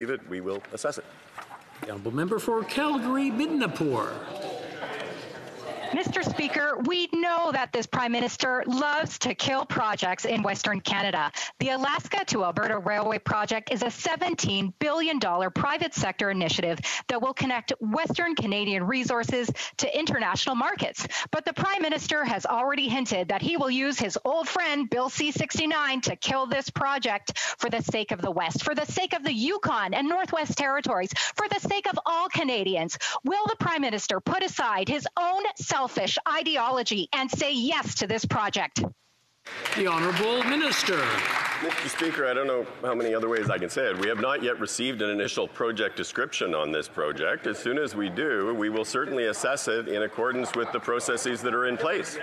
it, we will assess it. The honourable member for Calgary Midnapore. Mr. Speaker, we know that this Prime Minister loves to kill projects in Western Canada. The Alaska to Alberta Railway Project is a $17 billion private sector initiative that will connect Western Canadian resources to international markets. But the Prime Minister has already hinted that he will use his old friend Bill C 69 to kill this project for the sake of the West, for the sake of the Yukon and Northwest Territories, for the sake of all Canadians. Will the Prime Minister put aside his own self selfish ideology and say yes to this project. The Honourable Minister. Mr. Speaker, I don't know how many other ways I can say it. We have not yet received an initial project description on this project. As soon as we do, we will certainly assess it in accordance with the processes that are in place.